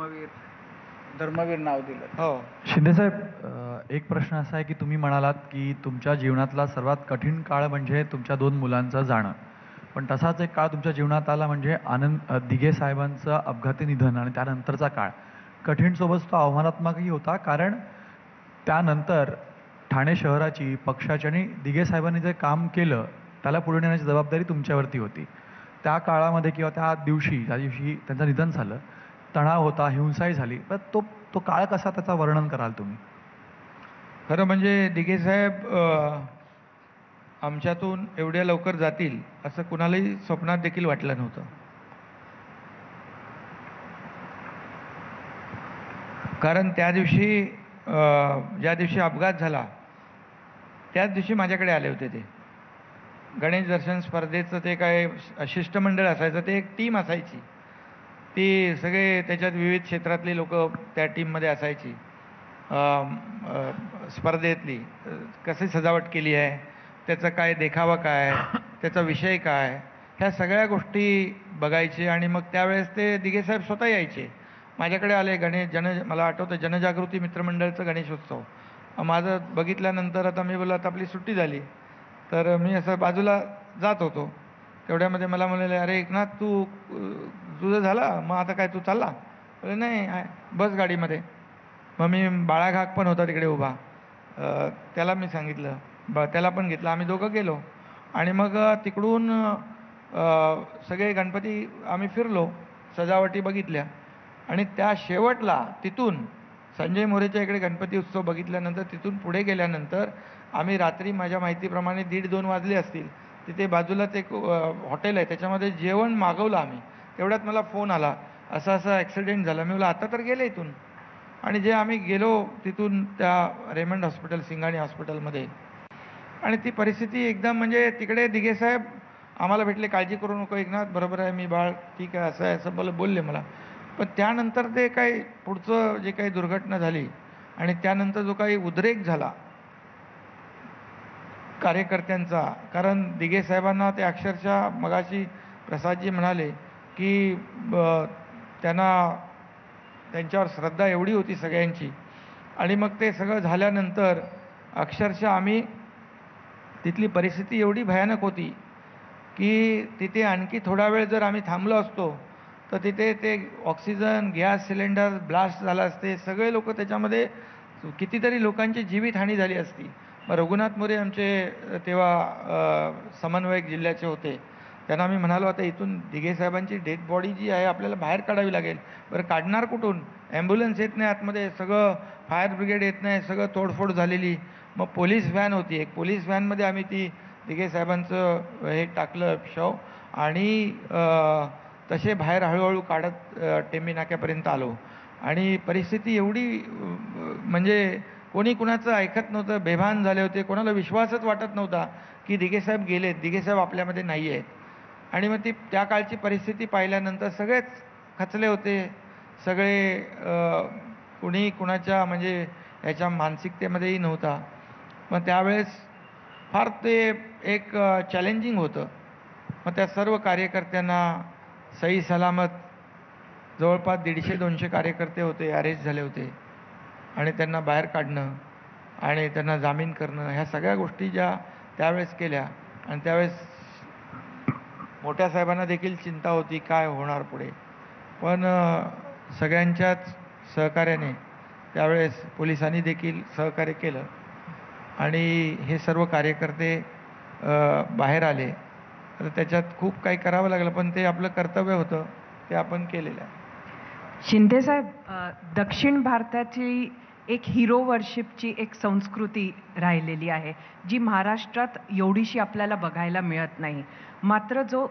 धर्मवीर धर्मवीर नाव दिलं. हो. शिंदेसाहेब अ, एक प्रश्न असा आहे की तुम्ही म्हणालात की तुमच्या जीवनातला सर्वात कठीण काळ म्हणजे तुमच्या दोन मुलांचं जाणं. पण तसाच एक काळ तुमच्या जीवनात आला म्हणजे आनंद दिघे साहेबांचं अपघाती निधन आणि त्यानंतरचा काळ. कठीण सोबत तो आव्हानात्मकही होता कारण त्यानंतर ठाणे शहराची पक्षाची आणि दिघे साहेबांनी जे काम केलं त्याला पुढे नेण्याची जबाबदारी तुमच्यावरती होती. त्या काळामध्ये किंवा त्या दिवशी ज्या दिवशी त्यांचं निधन झालं. तणाव होता हिंसाही झाली. तर तो तो काळ कसा त्याचा वर्णन कराल तुम्ही? खरं म्हणजे दिघे साहेब आमच्यातून एवढ्या लवकर जातील असं कुणालाही स्वप्नात देखील वाटलं नव्हतं. कारण त्या दिवशी ज्या दिवशी अपघात झाला त्याच दिवशी माझ्याकडे आले होते ते. गणेश दर्शन स्पर्धेचं ते काय शिष्टमंडळ असायचं ते एक टीम असायची. ती सगळे त्याच्यात विविध क्षेत्रातली लोक त्या टीममध्ये असायची. स्पर्धेतली. कशी सजावट केली आहे? त्याचा काय देखावा काय त्याचा विषय काय ह्या सगळ्या गोष्टी बघायचे आणि मग त्यावेळेस ते दिघेसाहेब स्वतः यायचे. माझ्याकडे आले गणेश जन मला आठवतं जनजागृती मित्रमंडळचं गणेशोत्सव. माझं बघितल्यानंतर आता मी बोललो आता आपली सुट्टी झाली. तर मी असं बाजूला जात होतो. तेवढ्यामध्ये मला म्हणाले अरे एकनाथ तू तुझं झाला मग आता काय तू चालला? बोले नाही आहे, बस गाडीमध्ये. मग मी बाळाघाक पण होता तिकडे उभा. त्याला मी सांगितलं ब त्याला पण घेतलं. आम्ही दोघं गेलो. आणि मग तिकडून सगळे गणपती आम्ही फिरलो सजावटी बघितल्या. आणि त्या शेवटला तिथून संजय मोरेच्या इकडे गणपती उत्सव बघितल्यानंतर तिथून पुढे गेल्यानंतर आम्ही रात्री माझ्या माहितीप्रमाणे दीड दोन वाजले असतील. तिथे बाजूलाच एक हॉटेल आहे. त्याच्यामध्ये जेवण मागवलं आम्ही. तेवढ्यात मला फोन आला. असा असा ॲक्सिडेंट झाला. मी बोला आता तर गेले इथून. आणि जे आम्ही गेलो तिथून त्या रेमंड हॉस्पिटल सिंगाणी हॉस्पिटलमध्ये. आणि ती परिस्थिती एकदम म्हणजे तिकडे दिघेसाहेब आम्हाला भेटले काळजी करू नको एकनाथ बरोबर आहे मी बाळ ठीक आहे असं आहे असं बोल बोलले मला. पण त्यानंतर ते काही पुढचं जे काही दुर्घटना झाली आणि त्यानंतर जो काही उद्रेक झाला कार्यकर्त्यांचा कारण दिघे साहेबांना ते अक्षरशः मगाशी प्रसादजी म्हणाले की ब- त्यांना त्यांच्यावर श्रद्धा एवढी होती सगळ्यांची. आणि मग ते सगळं झाल्यानंतर अक्षरशः आम्ही तिथली परिस्थिती एवढी भयानक होती की तिथे आणखी थोडा वेळ जर आम्ही थांबलो असतो तर तिथे ते ऑक्सिजन गॅस सिलेंडर ब्लास्ट झाला असते. सगळे लोक त्याच्यामध्ये कितीतरी लोकांची जीवितहानी झाली असती. मग रघुनाथ मोरे आमचे तेव्हा समन्वयक जिल्ह्याचे होते. त्यांना आम्ही म्हणालो आता इथून दिघे साहेबांची डेड बॉडी जी आहे आपल्याला बाहेर काढावी लागेल. बरं काढणार कुठून? ॲम्ब्युलन्स येत नाही आतमध्ये सगळं फायर ब्रिगेड येत नाही सगळं तोडफोड झालेली. मग पोलीस व्हॅन होती एक. पोलीस व्हॅनमध्ये आम्ही ती दिघे साहेबांचं हे टाकलं शव आणि तसे बाहेर हळूहळू काढत टेंबी नाक्यापर्यंत आलो. आणि परिस्थिती एवढी म्हणजे कोणी कुणाचं ऐकत नव्हतं बेभान झाले होते कोणाला विश्वासच वाटत नव्हता की दिघेसाहेब गेलेत. दिघेसाहेब आपल्यामध्ये नाही आहेत आणि मग ती त्या काळची परिस्थिती पाहिल्यानंतर सगळेच खचले होते. सगळे कुणी कुणाच्या म्हणजे याच्या मानसिकतेमध्येही नव्हता. मग त्यावेळेस फार ते एक चॅलेंजिंग होतं. मग त्या सर्व कार्यकर्त्यांना सही सलामत जवळपास दीडशे दोनशे कार्यकर्ते होते अरेस्ट झाले होते. आणि त्यांना बाहेर काढणं आणि त्यांना जामीन करणं ह्या सगळ्या गोष्टी ज्या त्यावेळेस केल्या. आणि त्यावेळेस मोठ्या साहेबांना देखील चिंता होती काय होणार पुढे? पण सगळ्यांच्याच सहकार्याने त्यावेळेस पोलिसांनी देखील सहकार्य केलं. आणि हे सर्व कार्यकर्ते बाहेर आले. तर त्याच्यात खूप काही करावं लागलं पण ते आपलं कर्तव्य होतं ते आपण केलेलं आहे. शिंदेसाहेब दक्षिण भारताची एक हिरो वर्शिपची एक संस्कृती राहिलेली आहे जी महाराष्ट्रात एवढीशी आपल्याला बघायला मिळत नाही. मात्र जो